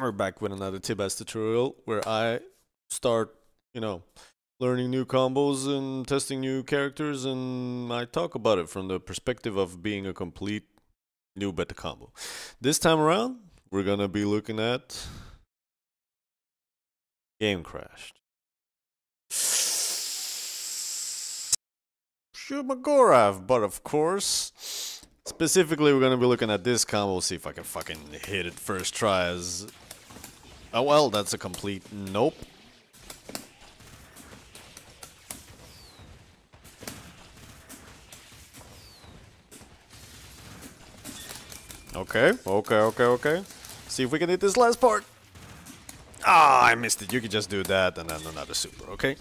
We're back with another Tibazz tutorial where I start, you know, learning new combos and testing new characters and I talk about it from the perspective of being a complete new beta combo. This time around, we're gonna be looking at Game Crashed. Shuma Gorath, but of course, specifically we're gonna be looking at this combo, see if I can fucking hit it first try as... Oh well, that's a complete nope. Okay, okay, okay, okay. See if we can hit this last part. Ah, I missed it. You can just do that and then another super, okay?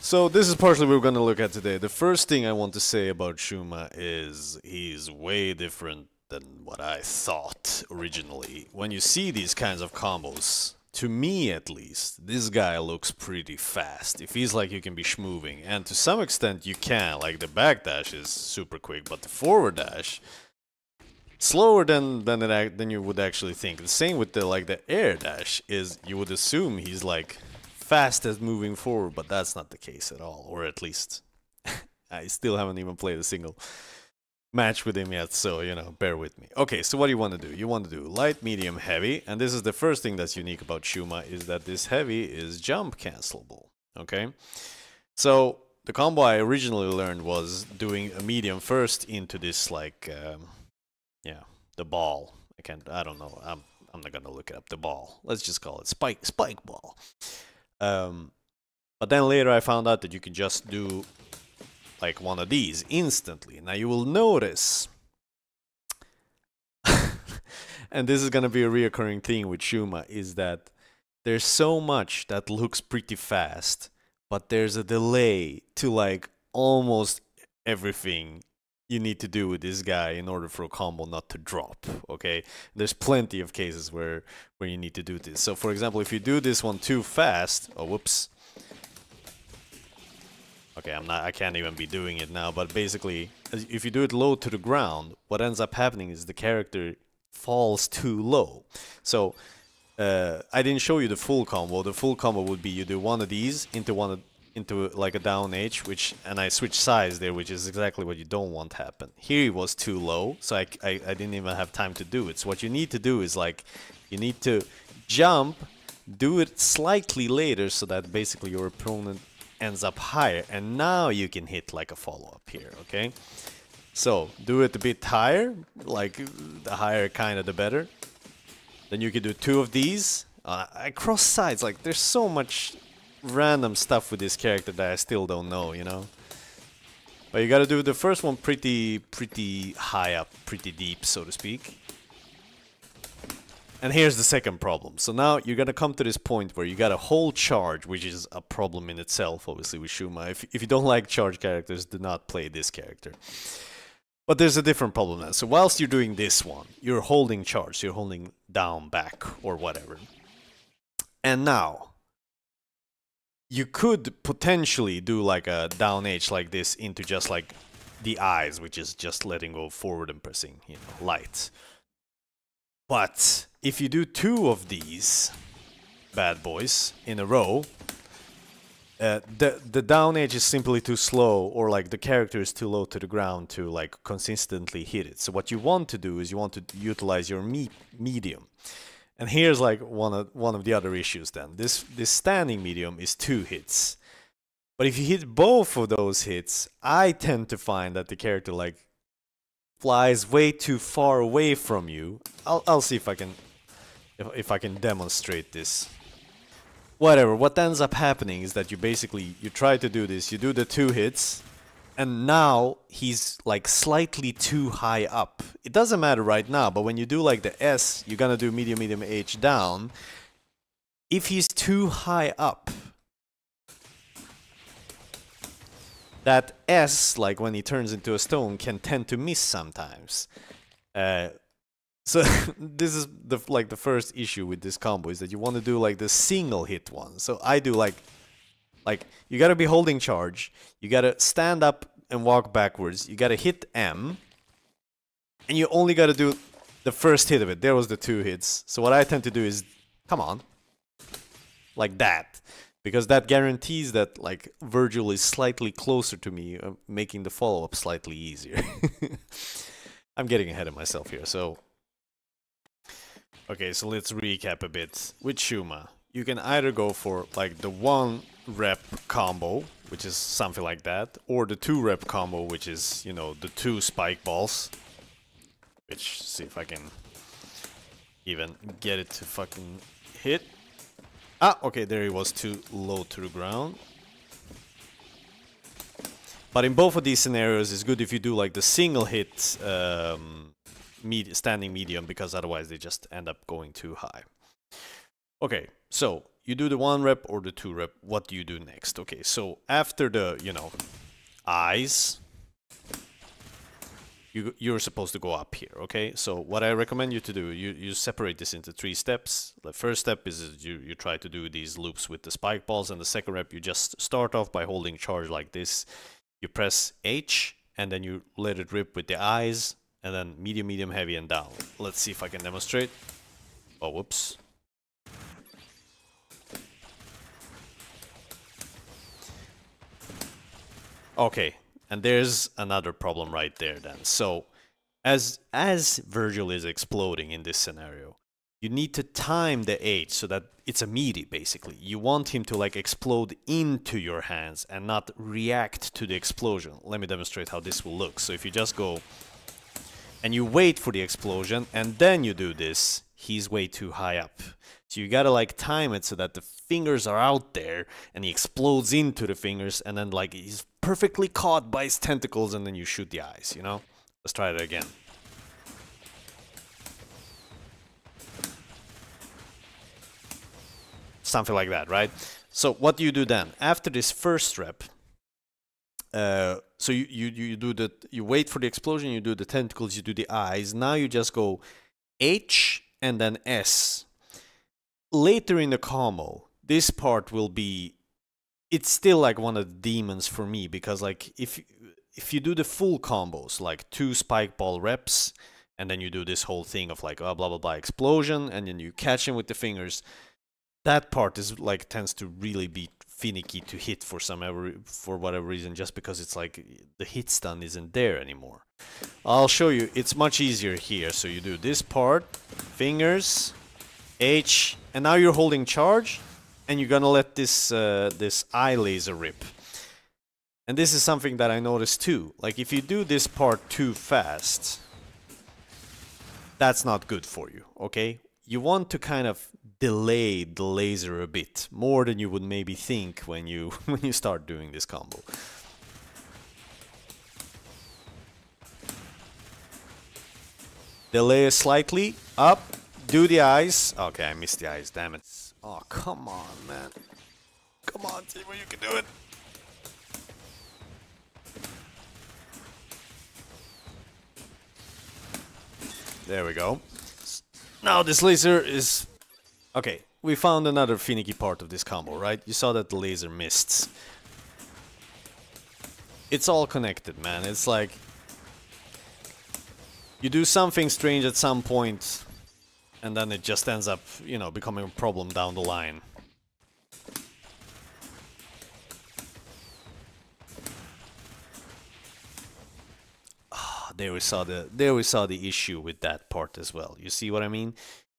So this is partially what we're going to look at today. The first thing I want to say about Shuma is he's way different than what I thought originally. When you see these kinds of combos, to me at least, this guy looks pretty fast. It feels like you can be schmoving, and to some extent you can, like the back dash is super quick, but the forward dash slower than than it, than you would actually think. The same with the like the air dash is you would assume he's like fast as moving forward, but that's not the case at all, or at least I still haven't even played a single match with him yet, so you know, bear with me. Okay, so what do you want to do? You want to do light, medium, heavy, and this is the first thing that's unique about Shuma is that this heavy is jump cancelable. Okay, so the combo I originally learned was doing a medium first into this like. Um, yeah, the ball. I can't. I don't know. I'm. I'm not gonna look it up. The ball. Let's just call it spike. Spike ball. Um, but then later I found out that you can just do like one of these instantly. Now you will notice, and this is gonna be a reoccurring thing with Shuma, is that there's so much that looks pretty fast, but there's a delay to like almost everything you need to do with this guy in order for a combo not to drop okay there's plenty of cases where where you need to do this so for example if you do this one too fast oh whoops okay i'm not i can't even be doing it now but basically if you do it low to the ground what ends up happening is the character falls too low so uh, I didn't show you the full combo. The full combo would be you do one of these into one of into like a down H, which and I switch sides there, which is exactly what you don't want to happen. Here it was too low, so I, I, I didn't even have time to do it. So what you need to do is like, you need to jump, do it slightly later so that basically your opponent ends up higher, and now you can hit like a follow-up here, okay? So, do it a bit higher, like the higher kind of the better. Then you can do two of these. Uh, I cross sides, like there's so much random stuff with this character that I still don't know, you know? But you gotta do the first one pretty, pretty high up, pretty deep, so to speak. And here's the second problem. So now you're gonna come to this point where you got a whole charge, which is a problem in itself, obviously, with Shuma. If, if you don't like charge characters, do not play this character. But there's a different problem now. So whilst you're doing this one, you're holding charge, you're holding down, back, or whatever. And now, you could potentially do like a down H like this into just like the eyes, which is just letting go forward and pressing, you know, light. But if you do two of these bad boys in a row, uh, the the down H is simply too slow, or like the character is too low to the ground to like consistently hit it. So what you want to do is you want to utilize your me medium. And here's like one of one of the other issues then. This this standing medium is two hits. But if you hit both of those hits, I tend to find that the character like flies way too far away from you. I'll I'll see if I can if if I can demonstrate this. Whatever, what ends up happening is that you basically you try to do this, you do the two hits, and now he's like slightly too high up. It doesn't matter right now, but when you do like the S, you're gonna do medium, medium, H down. If he's too high up, that S, like when he turns into a stone, can tend to miss sometimes. Uh, so this is the like the first issue with this combo is that you want to do like the single hit one. So I do like like, you gotta be holding charge, you gotta stand up and walk backwards, you gotta hit M, and you only gotta do the first hit of it. There was the two hits. So what I tend to do is, come on, like that, because that guarantees that like Vergil is slightly closer to me, uh, making the follow up slightly easier. I'm getting ahead of myself here. So, okay, so let's recap a bit with Shuma. You can either go for like the one rep combo, which is something like that, or the two rep combo, which is you know the two spike balls which, see if I can even get it to fucking hit. Ah, okay, there it was too low to the ground. But in both of these scenarios, it's good if you do like the single hit um, med standing medium, because otherwise they just end up going too high. Okay, so you do the one rep or the two rep. What do you do next? Okay, so after the, you know, eyes, you, you're supposed to go up here, okay? So what I recommend you to do, you, you separate this into three steps. The first step is you, you try to do these loops with the spike balls, and the second rep, you just start off by holding charge like this. You press H, and then you let it rip with the eyes, and then medium, medium, heavy, and down. Let's see if I can demonstrate. Oh, whoops. Okay, and there's another problem right there then. So as as Vergil is exploding in this scenario, you need to time the H so that it's a meaty basically. You want him to like explode into your hands and not react to the explosion. Let me demonstrate how this will look. So if you just go and you wait for the explosion and then you do this, he's way too high up. So you gotta like time it so that the fingers are out there and he explodes into the fingers and then like he's perfectly caught by his tentacles and then you shoot the eyes, you know? Let's try it again. Something like that, right? So what do you do then? After this first rep, uh, so you, you, you do the, you wait for the explosion, you do the tentacles, you do the eyes. Now you just go H and then S. Later in the combo, this part will be it's still like one of the demons for me because like if if you do the full combos like two spike ball reps and then you do this whole thing of like oh, blah blah blah explosion and then you catch him with the fingers that part is like tends to really be finicky to hit for some ever for whatever reason just because it's like the hit stun isn't there anymore I'll show you it's much easier here so you do this part fingers H and now you're holding charge and you're gonna let this uh, this eye laser rip. And this is something that I noticed too. Like if you do this part too fast, that's not good for you, okay? You want to kind of delay the laser a bit, more than you would maybe think when you when you start doing this combo. Delay slightly, up, do the eyes. Okay, I missed the eyes, damn it. Oh, come on, man. Come on, Timo, you can do it. There we go. Now this laser is... Okay, we found another finicky part of this combo, right? You saw that the laser missed. It's all connected, man. It's like... You do something strange at some point, and then it just ends up, you know, becoming a problem down the line. Ah, there we saw the there we saw the issue with that part as well. You see what I mean?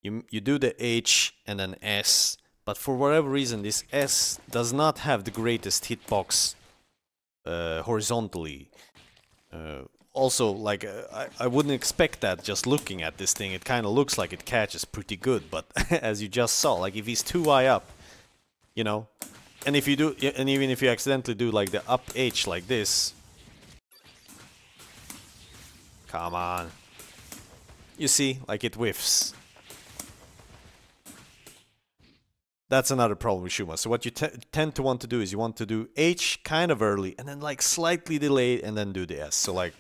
You you do the H and then S, but for whatever reason this S does not have the greatest hitbox uh, horizontally. Uh, also, like, uh, I, I wouldn't expect that just looking at this thing. It kind of looks like it catches pretty good, but as you just saw, like, if he's too high up, you know, and if you do, and even if you accidentally do, like, the up H like this, come on, you see, like, it whiffs. That's another problem with Shuma. So what you tend to want to do is you want to do H kind of early and then like slightly delayed and then do the S. So like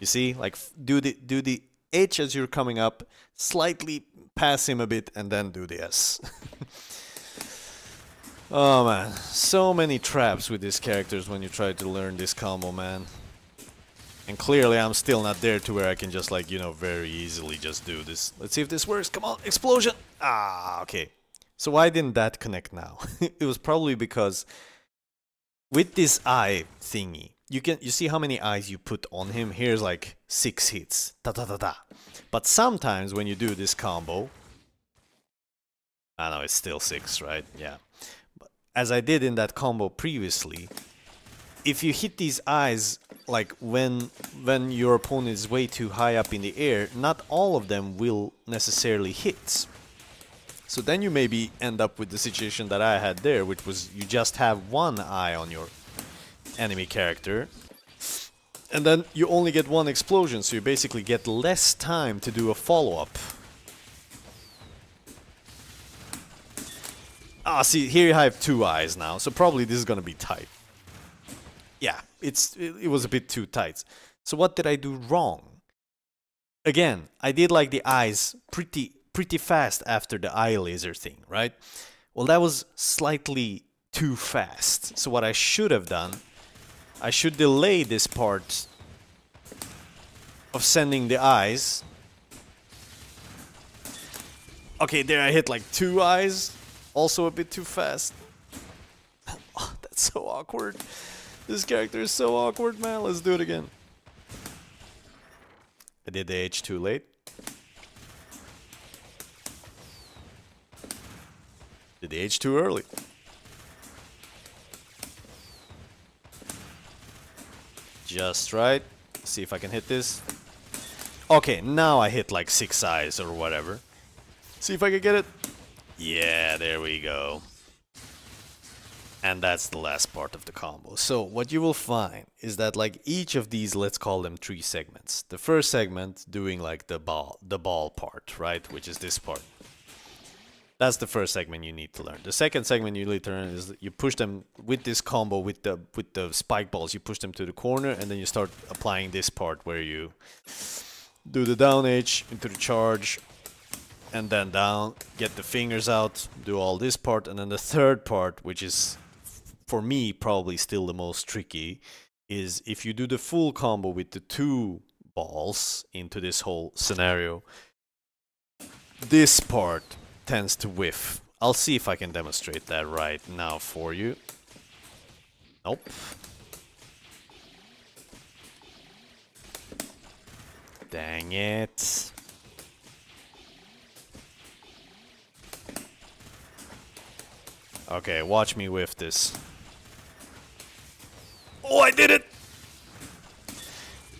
you see, like do the do the H as you're coming up, slightly pass him a bit, and then do the S. oh man, so many traps with these characters when you try to learn this combo, man. And clearly I'm still not there to where I can just like, you know, very easily just do this. Let's see if this works. Come on, explosion! Ah, okay. So why didn't that connect now? it was probably because with this eye thingy, you can you see how many eyes you put on him? Here's like six hits. Ta ta ta ta. But sometimes when you do this combo, I know it's still six, right? Yeah. But as I did in that combo previously, if you hit these eyes like when when your opponent is way too high up in the air, not all of them will necessarily hit. So then you maybe end up with the situation that I had there, which was you just have one eye on your enemy character. And then you only get one explosion, so you basically get less time to do a follow-up. Ah, see, here I have two eyes now, so probably this is gonna be tight. Yeah, it's it, it was a bit too tight. So what did I do wrong? Again, I did like the eyes pretty pretty fast after the eye laser thing, right? Well, that was slightly too fast. So what I should have done, I should delay this part of sending the eyes. Okay, there I hit like two eyes also a bit too fast. oh, that's so awkward. This character is so awkward, man. Let's do it again. I did the H too late. Did the H too early. Just right. See if I can hit this. Okay, now I hit like six eyes or whatever. See if I can get it. Yeah, there we go. And that's the last part of the combo. So what you will find is that like each of these, let's call them three segments. The first segment doing like the ball, the ball part, right? Which is this part. That's the first segment you need to learn. The second segment you need to learn is you push them with this combo with the with the spike balls. You push them to the corner and then you start applying this part where you do the down H into the charge and then down, get the fingers out, do all this part, and then the third part, which is for me probably still the most tricky, is if you do the full combo with the two balls into this whole scenario, this part tends to whiff. I'll see if I can demonstrate that right now for you. Nope. Dang it. Okay, watch me whiff this. Oh, I did it!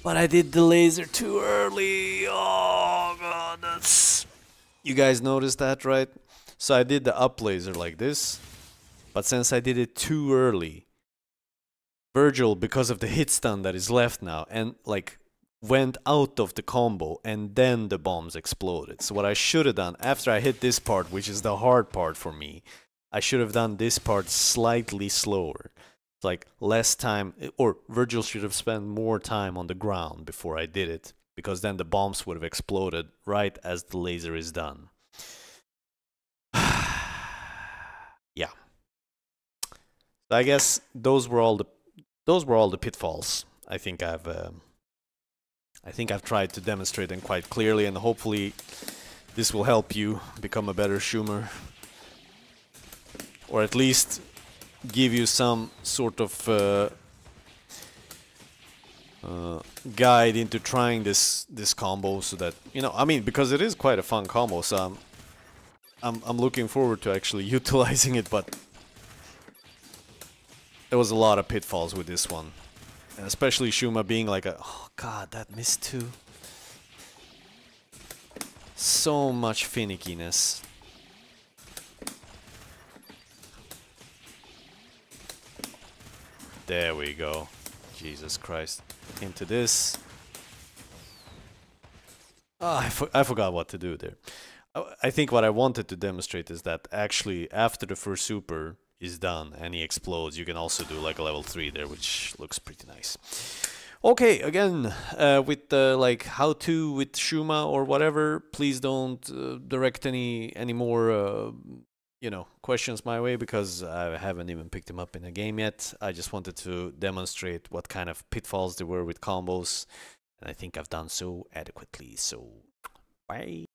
But I did the laser too early. Oh. You guys noticed that, right? So I did the up laser like this. But since I did it too early, Vergil, because of the hit stun that is left now, and like went out of the combo and then the bombs exploded. So what I should have done after I hit this part, which is the hard part for me, I should have done this part slightly slower. Like less time, or Vergil should have spent more time on the ground before I did it, because then the bombs would have exploded right as the laser is done. yeah. So I guess those were all the those were all the pitfalls. I think I've uh, I think I've tried to demonstrate them quite clearly, and hopefully this will help you become a better Shuma or at least give you some sort of uh, uh, guide into trying this this combo so that you know I mean because it is quite a fun combo so I'm I'm, I'm looking forward to actually utilizing it but there was a lot of pitfalls with this one. And especially Shuma being like a oh god that missed too so much finickiness. There we go. Jesus Christ. Into this. Oh, I, for I forgot what to do there. I think what I wanted to demonstrate is that actually after the first super is done and he explodes, you can also do like a level 3 there, which looks pretty nice. Okay, again, uh, with the like how to with Shuma or whatever, please don't uh, direct any any more uh, you know, questions my way because I haven't even picked him up in a game yet. I just wanted to demonstrate what kind of pitfalls there were with combos, and I think I've done so adequately. So, bye.